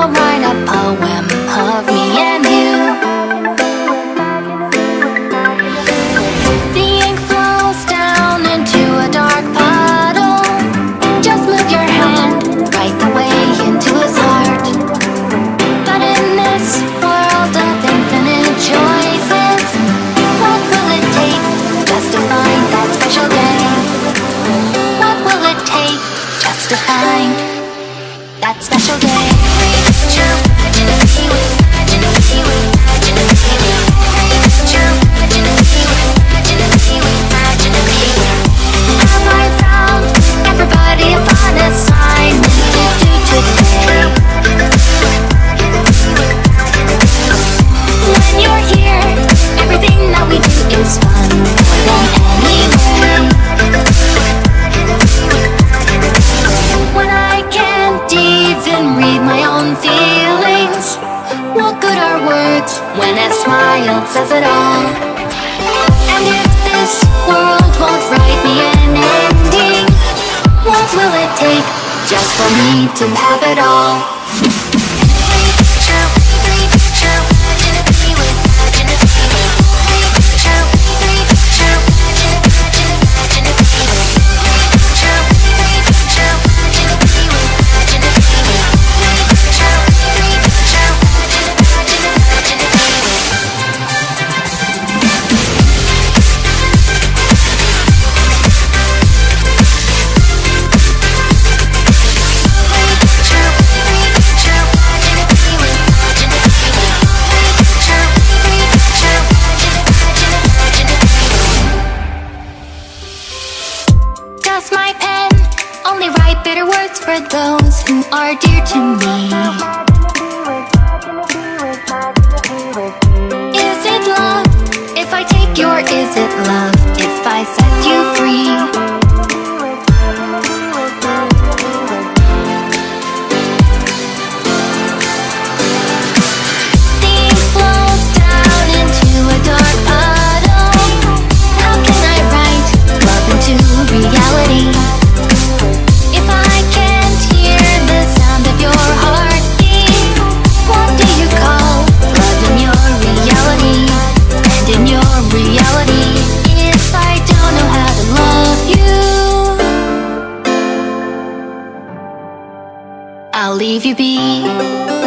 will write a poem of me and you The ink flows down into a dark puddle Just move your hand right the way into his heart But in this world of infinite choices What will it take just to find that special day? What will it take just to find that special day? your words When that smile says it all And if this world won't write me an ending What will it take just for me to have it all? Only write bitter words for those who are dear to me? Is it love if I take your is it love I'll leave you be.